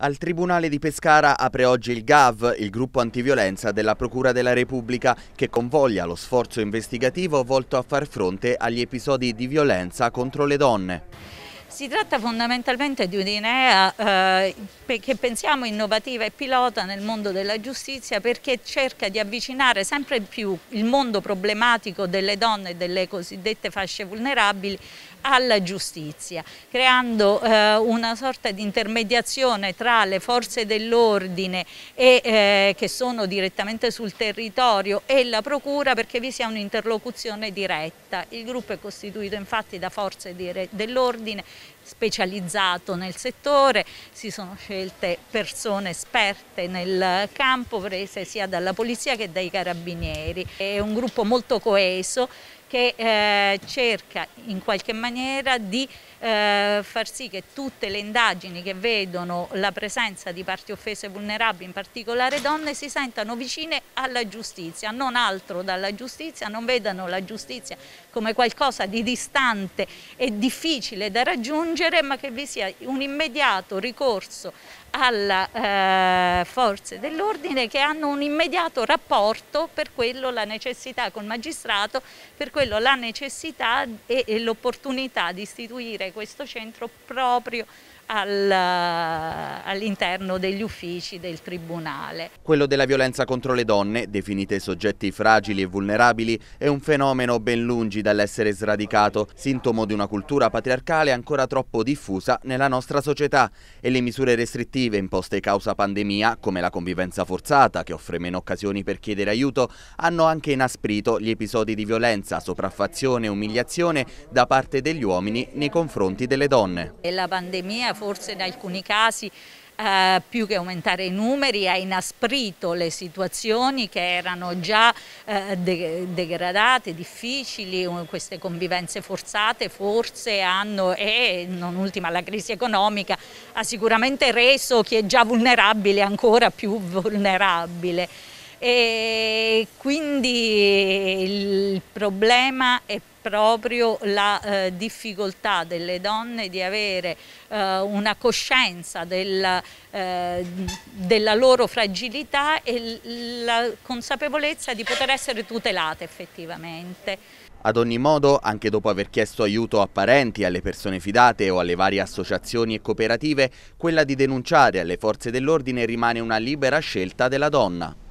Al Tribunale di Pescara apre oggi il GAV, il gruppo antiviolenza della Procura della Repubblica, che convoglia lo sforzo investigativo volto a far fronte agli episodi di violenza contro le donne. Si tratta fondamentalmente di un'idea eh, che pensiamo innovativa e pilota nel mondo della giustizia perché cerca di avvicinare sempre più il mondo problematico delle donne e delle cosiddette fasce vulnerabili alla giustizia, creando eh, una sorta di intermediazione tra le forze dell'ordine eh, che sono direttamente sul territorio e la procura perché vi sia un'interlocuzione diretta. Il gruppo è costituito infatti da forze dell'ordine specializzato nel settore, si sono scelte persone esperte nel campo prese sia dalla polizia che dai carabinieri. È un gruppo molto coeso che eh, cerca in qualche maniera di eh, far sì che tutte le indagini che vedono la presenza di parti offese vulnerabili, in particolare donne, si sentano vicine alla giustizia, non altro dalla giustizia, non vedano la giustizia come qualcosa di distante e difficile da raggiungere, ma che vi sia un immediato ricorso alle eh, forze dell'ordine che hanno un immediato rapporto per quello la necessità col magistrato, per quello la necessità e, e l'opportunità di istituire questo centro proprio all'interno degli uffici del Tribunale. Quello della violenza contro le donne, definite soggetti fragili e vulnerabili, è un fenomeno ben lungi dall'essere sradicato, sintomo di una cultura patriarcale ancora troppo diffusa nella nostra società e le misure restrittive imposte causa pandemia, come la convivenza forzata, che offre meno occasioni per chiedere aiuto, hanno anche inasprito gli episodi di violenza, sopraffazione e umiliazione da parte degli uomini nei confronti delle donne. E la pandemia forse in alcuni casi eh, più che aumentare i numeri ha inasprito le situazioni che erano già eh, de degradate, difficili, queste convivenze forzate forse hanno e non ultima la crisi economica ha sicuramente reso chi è già vulnerabile ancora più vulnerabile. E quindi il problema è proprio la eh, difficoltà delle donne di avere eh, una coscienza della, eh, della, loro fragilità e la consapevolezza di poter essere tutelate effettivamente. Ad ogni modo, anche dopo aver chiesto aiuto a parenti, alle persone fidate o alle varie associazioni e cooperative, quella di denunciare alle forze dell'ordine rimane una libera scelta della donna.